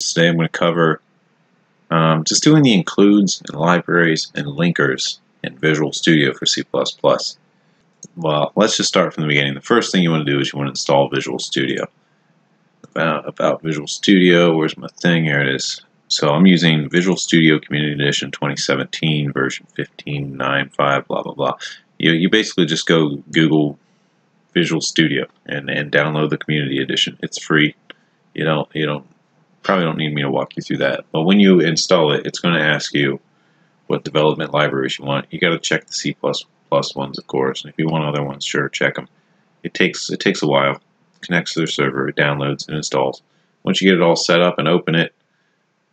Today I'm going to cover um, just doing the includes and libraries and linkers in Visual Studio for C++. Well, let's just start from the beginning. The first thing you want to do is you want to install Visual Studio. About, about Visual Studio, where's my thing? Here it is. So I'm using Visual Studio Community Edition 2017, version 15.9.5, blah, blah, blah. You, you basically just go Google Visual Studio and, and download the Community Edition. It's free. You don't, you don't, probably don't need me to walk you through that. But when you install it, it's going to ask you what development libraries you want. You got to check the C++ ones, of course. And if you want other ones, sure, check them. It takes, it takes a while. It connects to their server, it downloads and installs. Once you get it all set up and open it,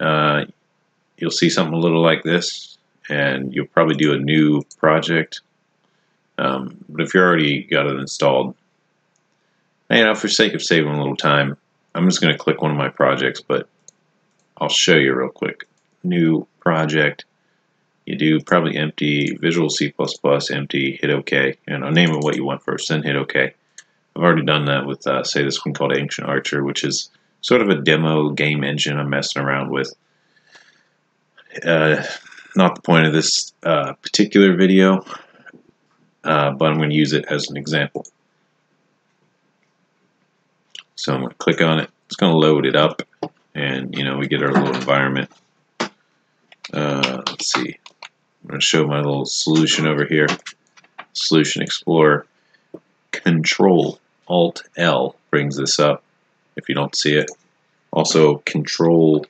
uh, you'll see something a little like this, and you'll probably do a new project. Um, but if you already got it installed, you know, for sake of saving a little time, I'm just going to click one of my projects, but I'll show you real quick. New project. You do probably empty, Visual C++, empty, hit OK, and I'll name it what you want first, then hit OK. I've already done that with, uh, say, this one called Ancient Archer, which is sort of a demo game engine I'm messing around with. Uh, not the point of this uh, particular video, uh, but I'm going to use it as an example. So I'm going to click on it. It's going to load it up, and you know we get our little environment. Uh, let's see. I'm going to show my little solution over here. Solution Explorer. Control Alt L brings this up if you don't see it. Also, control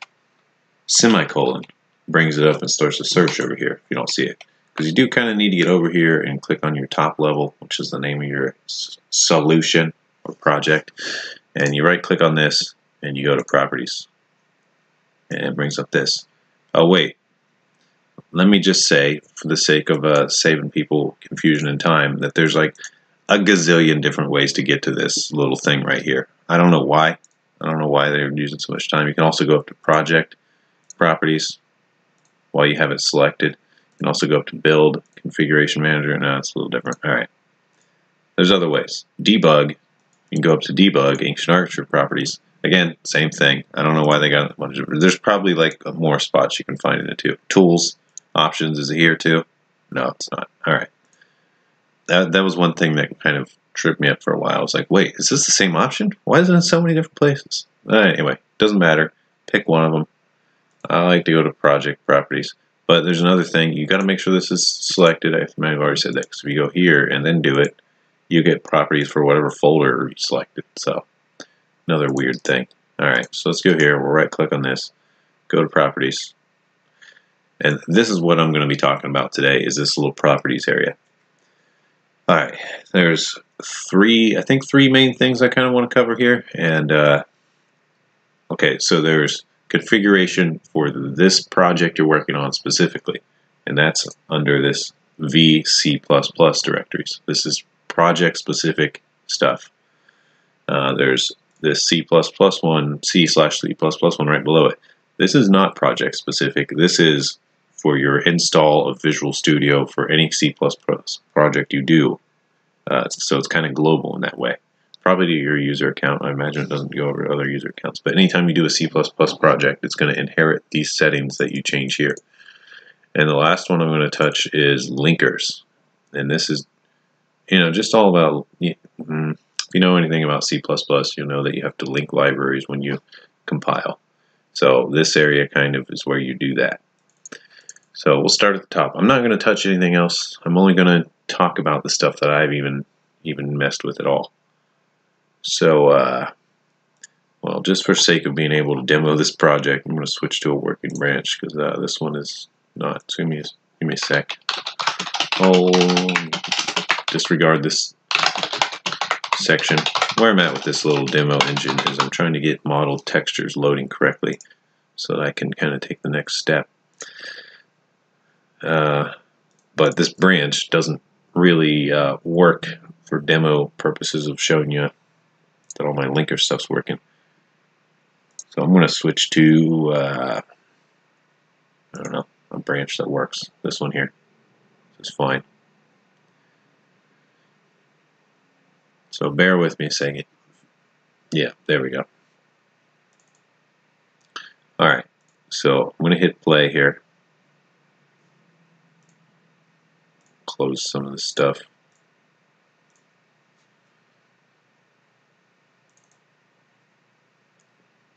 semicolon brings it up and starts to search over here if you don't see it. Because you do kind of need to get over here and click on your top level, which is the name of your solution or project. And you right click on this and you go to properties. And it brings up this. Oh, wait. Let me just say, for the sake of uh, saving people confusion and time, that there's like a gazillion different ways to get to this little thing right here. I don't know why. I don't know why they're using so much time. You can also go up to Project, Properties, while you have it selected. You can also go up to Build, Configuration Manager. Now it's a little different. All right. There's other ways. Debug. You can go up to Debug, Ancient architecture Properties. Again, same thing. I don't know why they got a bunch of. There's probably like more spots you can find in it too. Tools, Options, is it here too? No, it's not. All right. That, that was one thing that kind of tripped me up for a while. I was like, wait, is this the same option? Why is it in so many different places? Uh, anyway, doesn't matter. Pick one of them. I like to go to project properties. But there's another thing. You got to make sure this is selected. I might have already said that. Because if you go here and then do it, you get properties for whatever folder you selected. So another weird thing. All right, so let's go here. We'll right click on this. Go to properties. And this is what I'm going to be talking about today is this little properties area. All right, there's three, I think three main things I kind of want to cover here. And, uh, okay, so there's configuration for this project you're working on specifically. And that's under this VC++ directories. This is project-specific stuff. Uh, there's this C++ one, C slash C++ one right below it. This is not project-specific. This is for your install of Visual Studio for any C++ project you do. Uh, so it's kind of global in that way. Probably to your user account. I imagine it doesn't go over other user accounts. But anytime you do a C++ project, it's going to inherit these settings that you change here. And the last one I'm going to touch is linkers. And this is, you know, just all about, mm, if you know anything about C++, you'll know that you have to link libraries when you compile. So this area kind of is where you do that. So we'll start at the top. I'm not going to touch anything else. I'm only going to talk about the stuff that I've even even messed with at all. So, uh, well, just for sake of being able to demo this project, I'm going to switch to a working branch because uh, this one is not. So give me a, give me a sec. I'll disregard this section. Where I'm at with this little demo engine is I'm trying to get model textures loading correctly so that I can kind of take the next step. Uh, but this branch doesn't really uh, work for demo purposes of showing you that all my linker stuff's working. So I'm going to switch to, uh, I don't know, a branch that works. This one here is fine. So bear with me a second. Yeah, there we go. All right, so I'm going to hit play here. Close some of the stuff.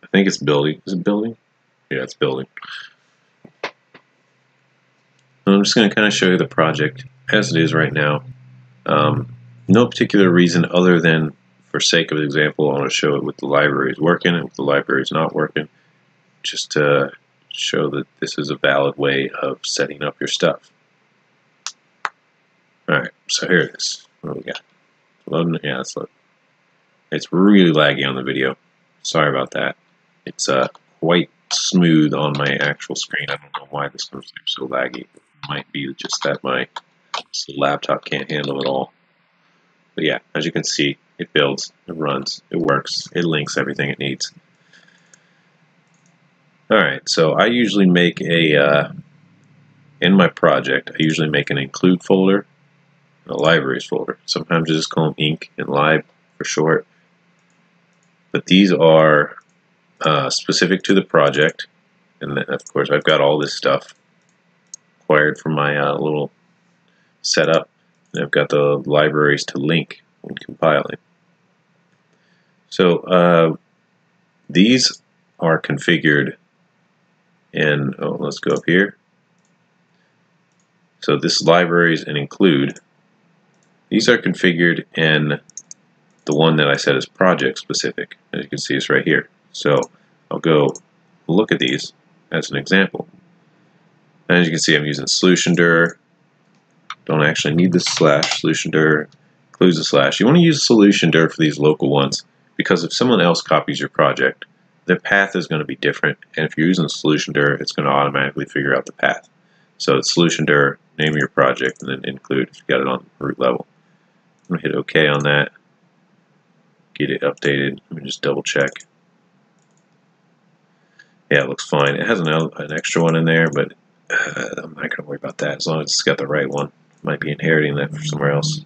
I think it's building. Is it building? Yeah, it's building. I'm just going to kind of show you the project as it is right now. Um, no particular reason other than for sake of example, I want to show it with the libraries working and with the libraries not working, just to show that this is a valid way of setting up your stuff. Alright, so here it is. What do we got? Loading, yeah, it's loading. It's really laggy on the video. Sorry about that. It's uh, quite smooth on my actual screen. I don't know why this comes through so laggy. It might be just that my laptop can't handle it all. But yeah, as you can see, it builds, it runs, it works, it links everything it needs. Alright, so I usually make a, uh, in my project, I usually make an include folder, and a libraries folder. Sometimes I just call them inc and lib for short. But these are uh, specific to the project. And then, of course, I've got all this stuff acquired from my uh, little setup. I've got the libraries to link when compiling. So uh, these are configured in, oh, let's go up here. So this libraries and include, these are configured in the one that I said is project specific. As you can see, it's right here. So I'll go look at these as an example. And as you can see, I'm using solution dir. Don't actually need the slash solution dir. Includes a slash. You want to use solution dir for these local ones because if someone else copies your project, their path is going to be different. And if you're using solution dir, it's going to automatically figure out the path. So it's solution dir, name your project, and then include if you got it on root level. I'm going to hit OK on that. Get it updated. Let me just double check. Yeah, it looks fine. It has an, an extra one in there, but uh, I'm not going to worry about that as long as it's got the right one. Might be inheriting that from somewhere else.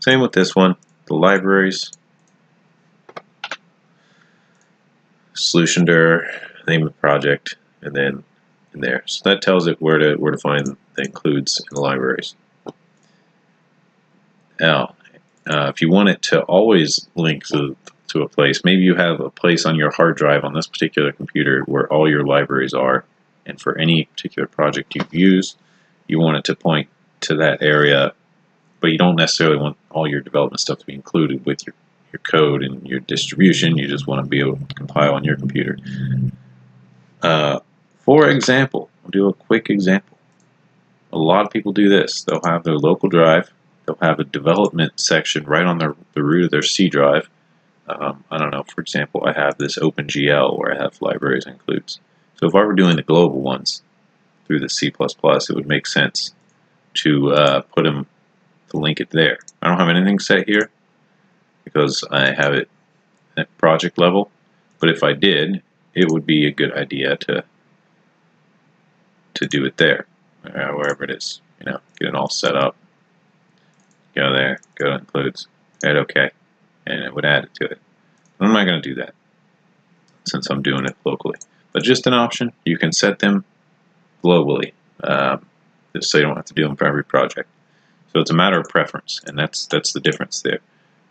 Same with this one. The libraries, solution dir, name of the project, and then in there. So that tells it where to where to find the includes in the libraries. Now, uh, if you want it to always link to to a place. Maybe you have a place on your hard drive on this particular computer where all your libraries are, and for any particular project you've used, you want it to point to that area, but you don't necessarily want all your development stuff to be included with your, your code and your distribution. You just want to be able to compile on your computer. Uh, for example, I'll do a quick example. A lot of people do this. They'll have their local drive, they'll have a development section right on the, the root of their C drive, um, I don't know, for example, I have this OpenGL where I have libraries and includes. So if I were doing the global ones through the C++, it would make sense to uh, put them, to link it there. I don't have anything set here because I have it at project level, but if I did, it would be a good idea to to do it there, uh, wherever it is, you know, get it all set up. Go there, go to includes, hit OK and it would add it to it. I'm not going to do that since I'm doing it locally. But just an option, you can set them globally, um, so you don't have to do them for every project. So it's a matter of preference, and that's that's the difference there.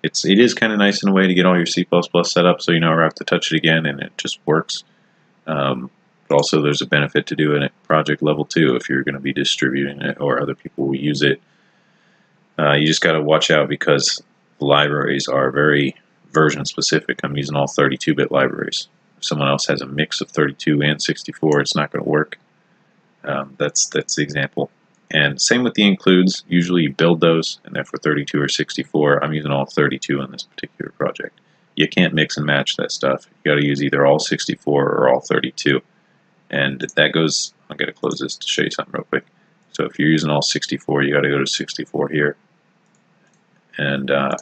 It's it is kind of nice in a way to get all your C++ set up so you never have to touch it again, and it just works. Um, but also, there's a benefit to doing it project level too if you're going to be distributing it or other people will use it. Uh, you just got to watch out because libraries are very version specific. I'm using all 32-bit libraries. If someone else has a mix of 32 and 64, it's not going to work. Um, that's that's the example. And same with the includes. Usually you build those, and they're for 32 or 64. I'm using all 32 in this particular project. You can't mix and match that stuff. You got to use either all 64 or all 32. And that goes, I'm going to close this to show you something real quick. So if you're using all 64, you got to go to 64 here and uh,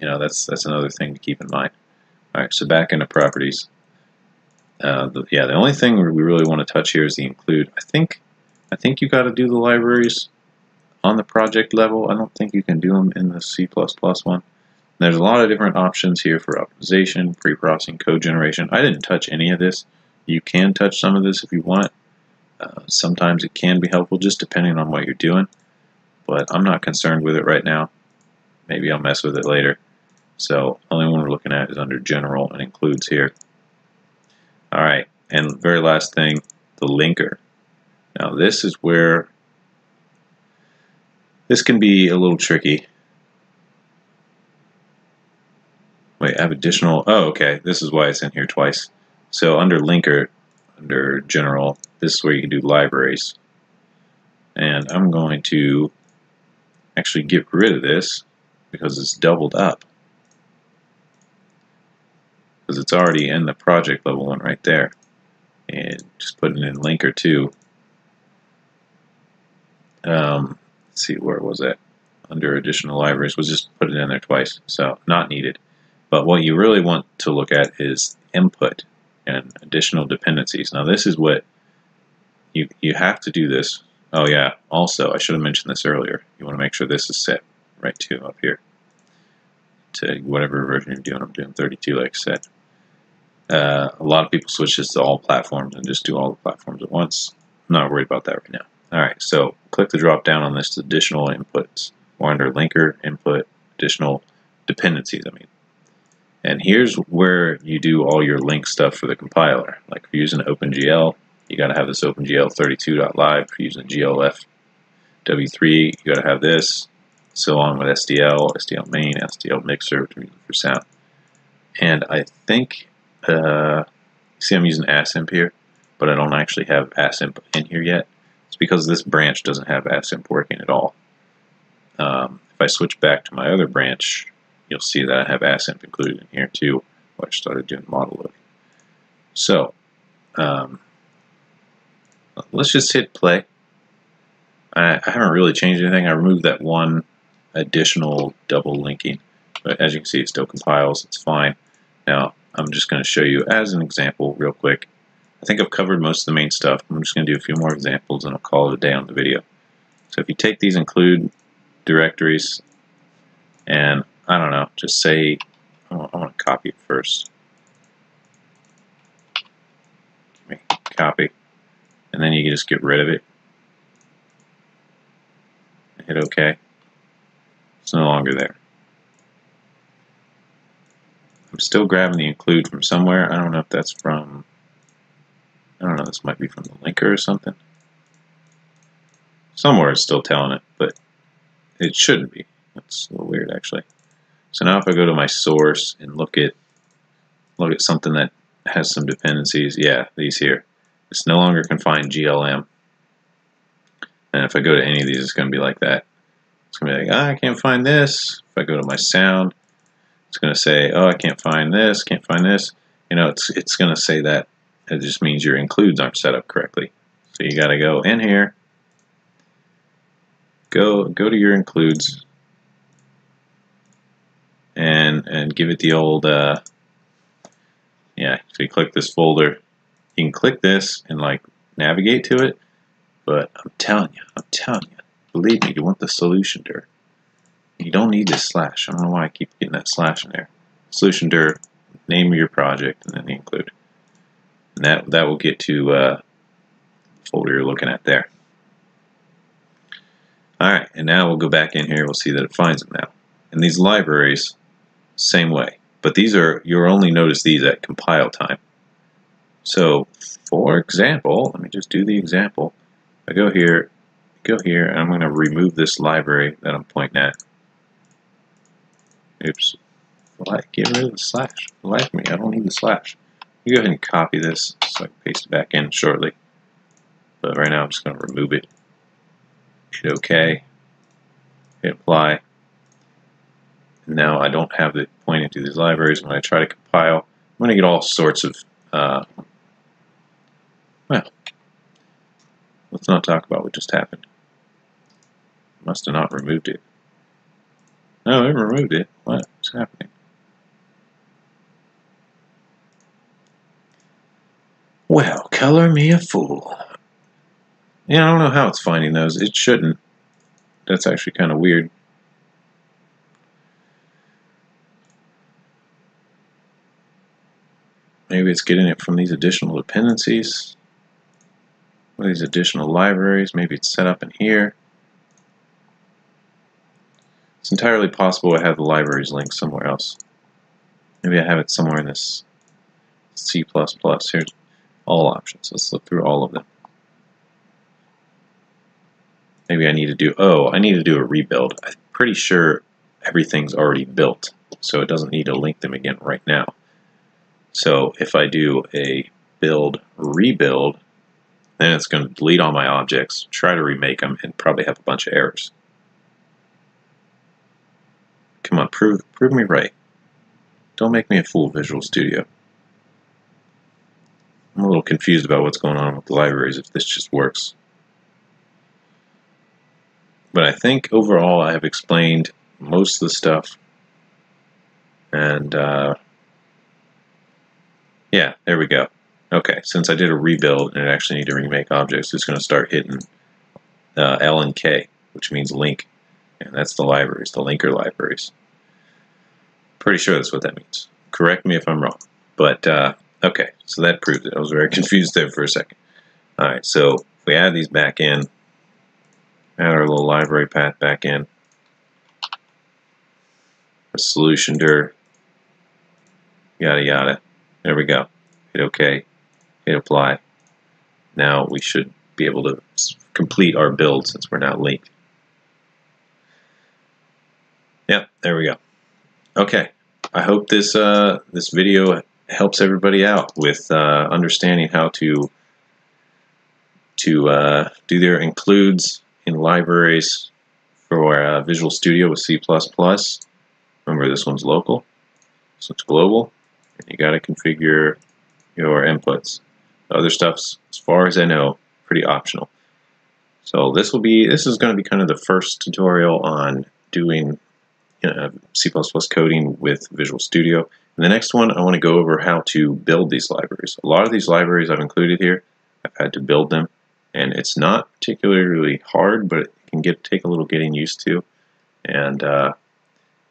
you know that's that's another thing to keep in mind. All right, so back into properties. Uh, the, yeah, the only thing we really want to touch here is the include. I think I think you got to do the libraries on the project level. I don't think you can do them in the C++ one. There's a lot of different options here for optimization, pre-processing, code generation. I didn't touch any of this You can touch some of this if you want. Uh, sometimes it can be helpful just depending on what you're doing, but I'm not concerned with it right now. Maybe I'll mess with it later. So only one we're looking at is under general and includes here. All right, and very last thing, the linker. Now this is where this can be a little tricky. Wait, I have additional, oh okay, this is why it's in here twice. So under linker, under general, this is where you can do libraries. And I'm going to actually get rid of this because it's doubled up. Because it's already in the project level one right there. And just putting in linker 2. Um, let's see, where was it? Under additional libraries, we'll just put it in there twice, so not needed. But what you really want to look at is input and additional dependencies. Now this is what you, you have to do this. Oh yeah, also, I should have mentioned this earlier. You want to make sure this is set right to up here to whatever version you're doing. I'm doing 32 like I said. Uh, a lot of people switch this to all platforms and just do all the platforms at once. I'm not worried about that right now. Alright, so click the drop down on this additional inputs or under linker input additional dependencies, I mean. And here's where you do all your link stuff for the compiler. Like if you're using OpenGL, you got to have this OpenGL 32.lib. If you're using GLF W3, you got to have this. So on with SDL, SDL main, SDL mixer which means for sound. And I think, uh, see I'm using Assimp here, but I don't actually have Assimp in here yet. It's because this branch doesn't have Assimp working at all. Um, if I switch back to my other branch, you'll see that I have Assimp included in here too, I started doing model loading. So, um, let's just hit play. I, I haven't really changed anything. I removed that one additional double linking, but as you can see, it still compiles. It's fine. Now, I'm just going to show you as an example real quick I think I've covered most of the main stuff. I'm just going to do a few more examples and I'll call it a day on the video. So if you take these include directories and I don't know, just say, I want to copy it first. Copy. And then you can just get rid of it. Hit OK. It's no longer there. I'm still grabbing the include from somewhere. I don't know if that's from I don't know, this might be from the linker or something. Somewhere it's still telling it, but it shouldn't be. That's a little weird actually. So now if I go to my source and look at look at something that has some dependencies, yeah, these here. It's no longer confined GLM. And if I go to any of these, it's going to be like that. It's going to be like, oh, I can't find this. If I go to my sound, it's going to say, oh, I can't find this, can't find this. You know, it's, it's going to say that it just means your includes aren't set up correctly. So you got to go in here, go go to your includes, and and give it the old uh, yeah. So you click this folder. You can click this and like navigate to it, but I'm telling you, I'm telling you, believe me, you want the solution dir. You don't need this slash. I don't know why I keep getting that slash in there. Solution dir, name of your project, and then the include. And that, that will get to uh, folder you're looking at there. Alright, and now we'll go back in here, we'll see that it finds them now. And these libraries, same way. But these are, you'll only notice these at compile time. So, for example, let me just do the example. I go here, go here, and I'm going to remove this library that I'm pointing at. Oops. Get rid of the slash. Like me, I don't need the slash. You go ahead and copy this so I can paste it back in shortly. But right now I'm just going to remove it. Hit OK. Hit apply. And now I don't have it pointing to these libraries. When I try to compile, I'm going to get all sorts of, uh, well, let's not talk about what just happened. Must have not removed it. No, it removed it. What's happening? Well, color me a fool. Yeah, I don't know how it's finding those. It shouldn't. That's actually kind of weird. maybe it's getting it from these additional dependencies. These additional libraries? Maybe it's set up in here. It's entirely possible I have the libraries linked somewhere else. Maybe I have it somewhere in this C++. Here's all options. Let's look through all of them. Maybe I need to do, oh, I need to do a rebuild. I'm pretty sure everything's already built, so it doesn't need to link them again right now. So if I do a build rebuild, then it's going to delete all my objects, try to remake them, and probably have a bunch of errors. Come on, prove, prove me right. Don't make me a fool, Visual Studio. I'm a little confused about what's going on with the libraries if this just works. But I think overall I have explained most of the stuff. And uh, yeah, there we go. Okay, since I did a rebuild and I actually need to remake objects, it's going to start hitting uh, L and K, which means link. And that's the libraries, the linker libraries. Pretty sure that's what that means. Correct me if I'm wrong. But, uh, okay, so that proves it. I was very confused there for a second. Alright, so if we add these back in, add our little library path back in, a solution dir, yada yada. There we go. Hit OK, hit apply. Now we should be able to complete our build since we're now linked. Yep, there we go. Okay, I hope this uh, this video helps everybody out with uh, understanding how to to uh, do their includes in libraries for uh, Visual Studio with C++. Remember, this one's local, so it's global, and you got to configure your inputs. The other stuff's, as far as I know, pretty optional. So this will be this is going to be kind of the first tutorial on doing uh, C++ coding with Visual Studio. In the next one, I want to go over how to build these libraries. A lot of these libraries I've included here, I've had to build them, and it's not particularly hard, but it can get take a little getting used to, and uh,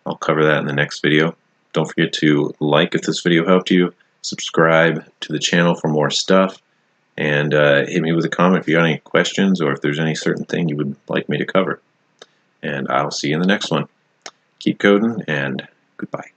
I'll cover that in the next video. Don't forget to like if this video helped you, subscribe to the channel for more stuff, and uh, hit me with a comment if you got any questions or if there's any certain thing you would like me to cover. And I'll see you in the next one keep coding, and goodbye.